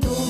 너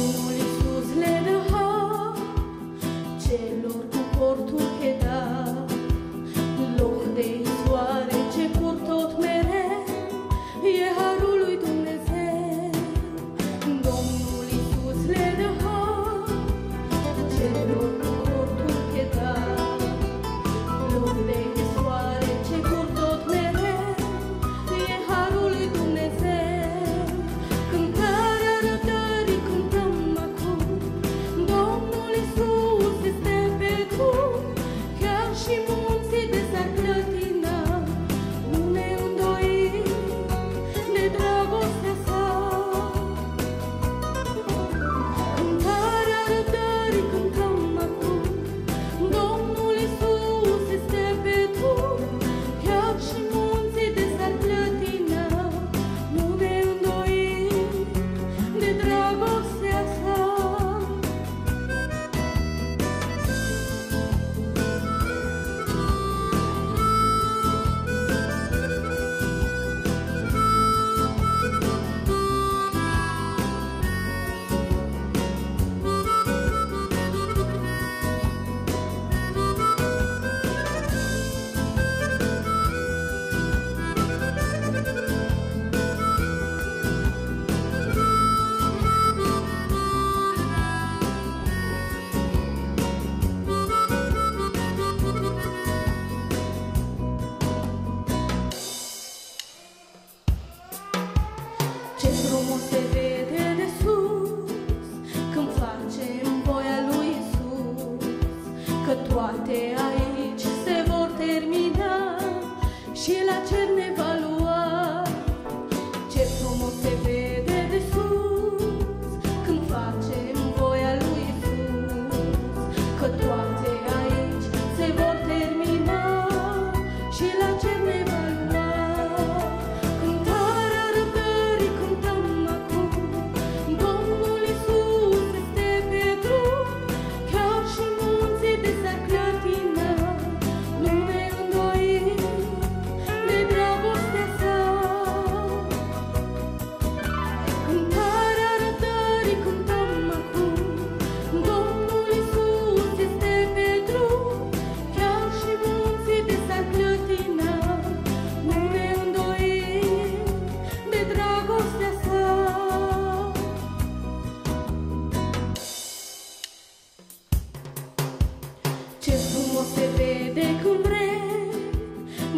se vede cum vrei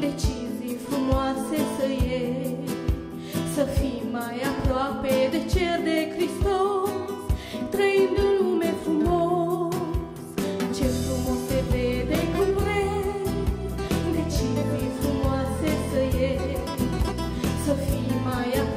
Decizii frumoase să iei Să fii mai aproape de cer de Hristos. Trăind în lume frumos Ce frumos se vede cum vrei Decizii frumoase să iei Să fii mai aproape